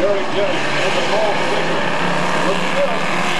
Jerry Jennings in the pole position. Looks good.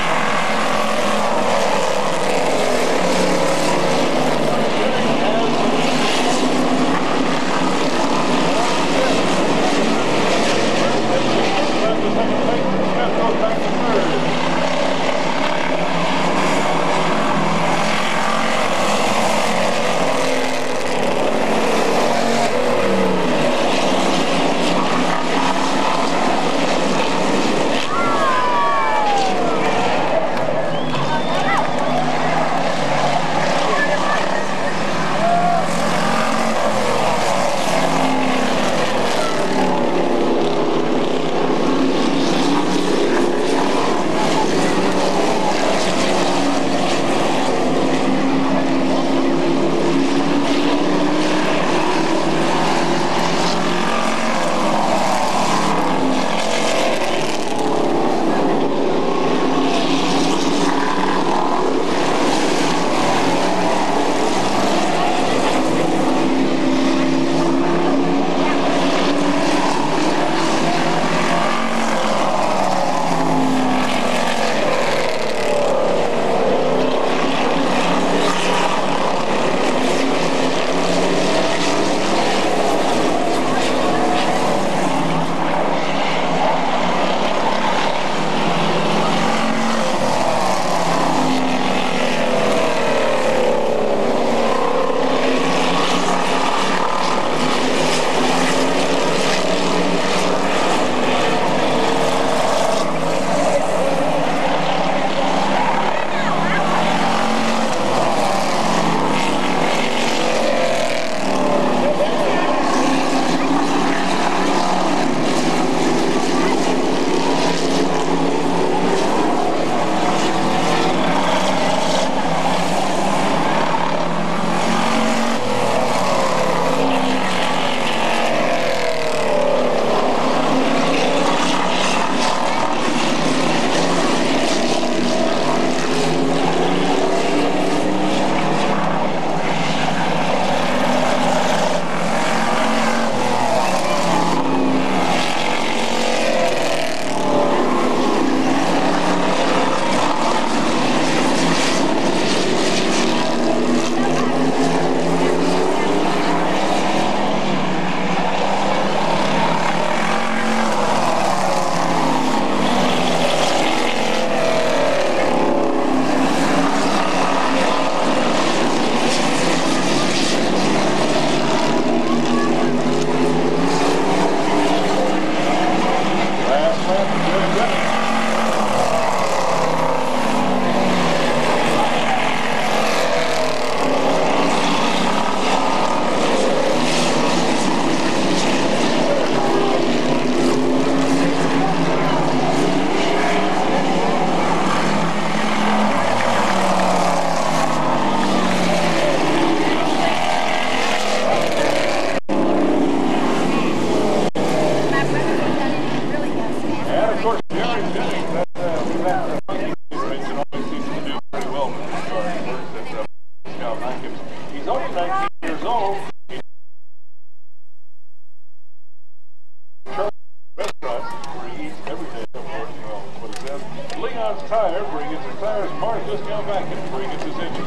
Leon's Tire, his tires discount back and his engine.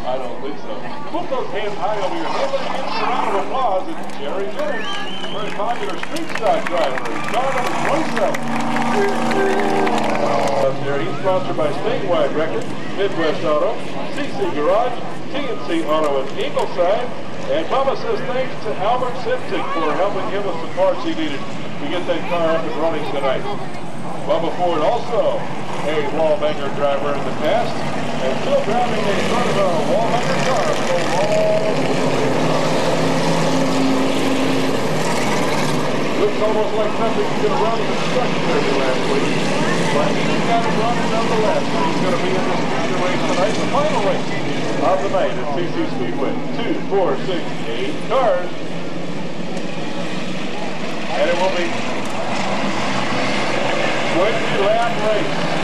I don't think so. Put those hands high over your head. Let's give a round of applause at Jerry Jennings, very popular street stock driver. 27. Up there, he's sponsored by Statewide Records, Midwest Auto, CC Garage, TNC Auto and Ingleside, and Mama says thanks to Albert Simpson for helping him with the parts he needed to get that car up and running tonight. Bubba Ford also a wall banger driver in the past, and still driving a sort of a wall banger car for a long Good almost like something you could have run destruction derby last week. But he's got it running nonetheless. He's going to be in this feature race tonight, the final race of the night at CC Speedway. Two, four, six, eight cars. And it will be 20 lap race.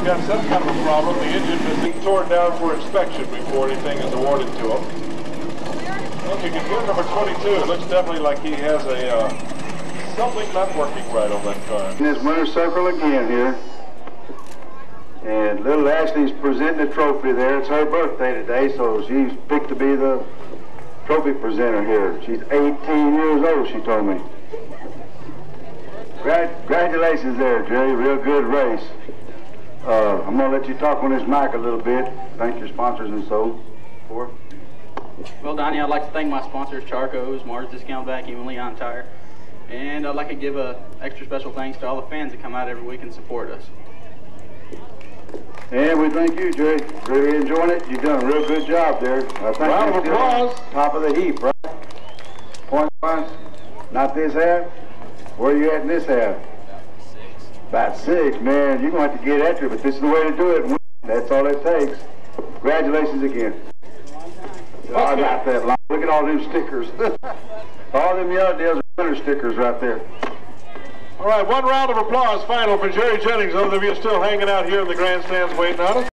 22, has got some kind of a problem. The engine has been torn down for inspection before anything is awarded to him. Look, you can hear number 22. It looks definitely like he has a uh, something not working right on that car. In this winner circle again here. And little Ashley's presenting the trophy there. It's her birthday today, so she's picked to be the trophy presenter here. She's 18 years old, she told me. Congratulations there, Jerry. Real good race. Uh, I'm going to let you talk on this mic a little bit. Thank your sponsors and so forth. Well, Donnie, I'd like to thank my sponsors, Charco's, Mars Discount Vacuum, and Leon Tire. And I'd like to give a extra special thanks to all the fans that come out every week and support us. And we thank you, Jay. Really enjoying it. You've done a real good job there. I think Round of you're applause. Top of the heap, right? Point wise, not this half. Where are you at in this half? About six, man. You're going to have to get after it, but this is the way to do it. That's all it takes. Congratulations again. I got that line. Look at all them stickers. all them yellow deals are winner stickers right there. All right, one round of applause final for Jerry Jennings. Those of you still hanging out here in the grandstands waiting on us.